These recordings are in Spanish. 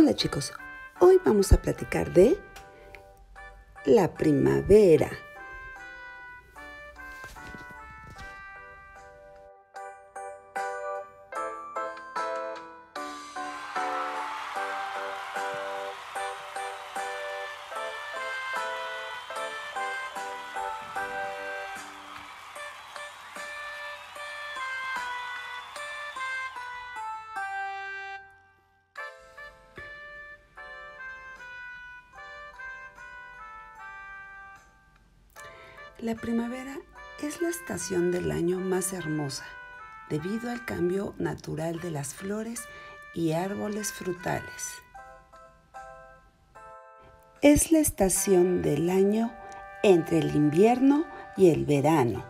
Hola chicos, hoy vamos a platicar de la primavera. La primavera es la estación del año más hermosa debido al cambio natural de las flores y árboles frutales. Es la estación del año entre el invierno y el verano.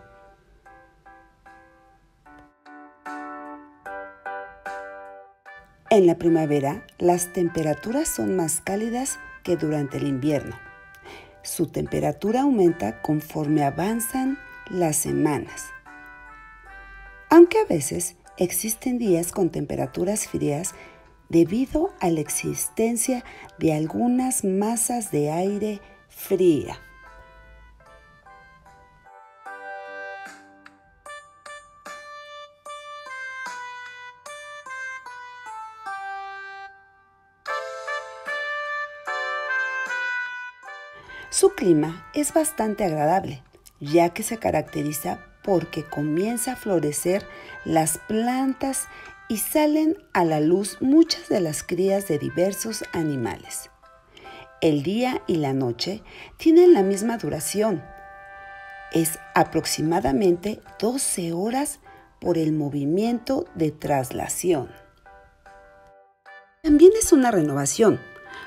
En la primavera, las temperaturas son más cálidas que durante el invierno su temperatura aumenta conforme avanzan las semanas. Aunque a veces existen días con temperaturas frías debido a la existencia de algunas masas de aire fría. Su clima es bastante agradable, ya que se caracteriza porque comienza a florecer las plantas y salen a la luz muchas de las crías de diversos animales. El día y la noche tienen la misma duración. Es aproximadamente 12 horas por el movimiento de traslación. También es una renovación.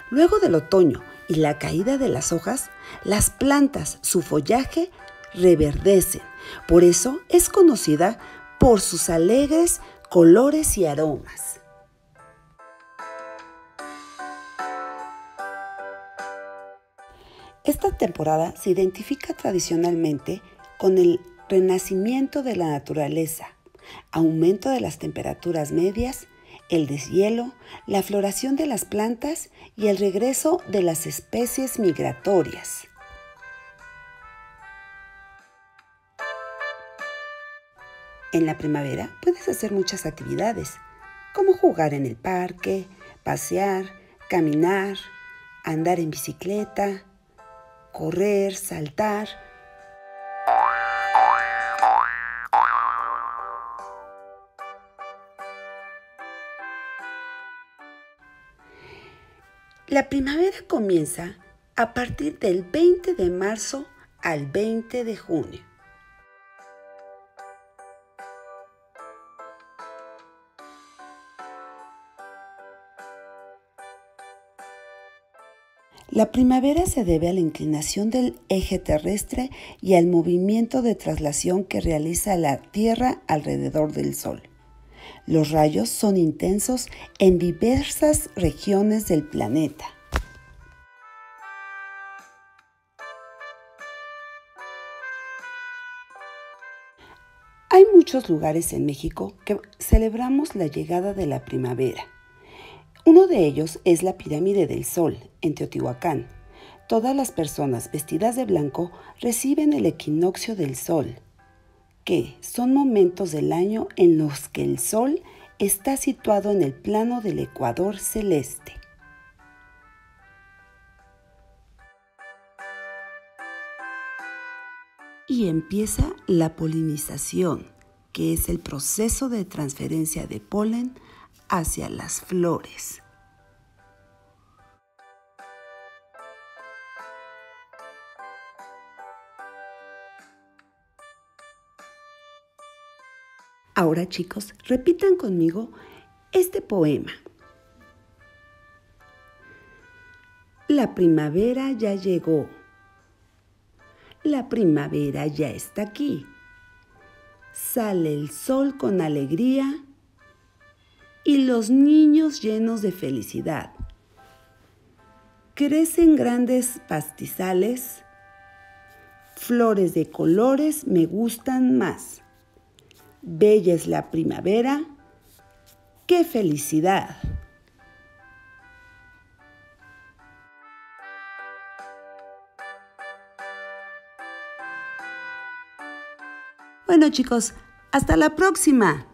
Luego del otoño y la caída de las hojas, las plantas, su follaje, reverdecen. Por eso es conocida por sus alegres colores y aromas. Esta temporada se identifica tradicionalmente con el renacimiento de la naturaleza, aumento de las temperaturas medias el deshielo, la floración de las plantas y el regreso de las especies migratorias. En la primavera puedes hacer muchas actividades, como jugar en el parque, pasear, caminar, andar en bicicleta, correr, saltar, La primavera comienza a partir del 20 de marzo al 20 de junio. La primavera se debe a la inclinación del eje terrestre y al movimiento de traslación que realiza la Tierra alrededor del Sol. Los rayos son intensos en diversas regiones del planeta. Hay muchos lugares en México que celebramos la llegada de la primavera. Uno de ellos es la Pirámide del Sol, en Teotihuacán. Todas las personas vestidas de blanco reciben el equinoccio del Sol, que son momentos del año en los que el Sol está situado en el plano del ecuador celeste. Y empieza la polinización, que es el proceso de transferencia de polen hacia las flores. Ahora chicos, repitan conmigo este poema. La primavera ya llegó. La primavera ya está aquí. Sale el sol con alegría y los niños llenos de felicidad. Crecen grandes pastizales, flores de colores me gustan más. Bella es la primavera. ¡Qué felicidad! Bueno chicos, hasta la próxima.